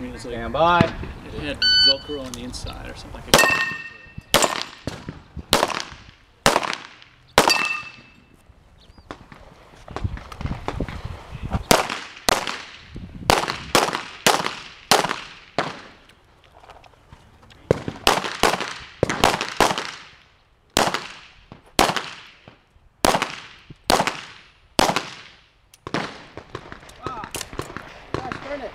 I mean, it's like Stand by. it had Velcro on the inside or something like that. Ah, turn it.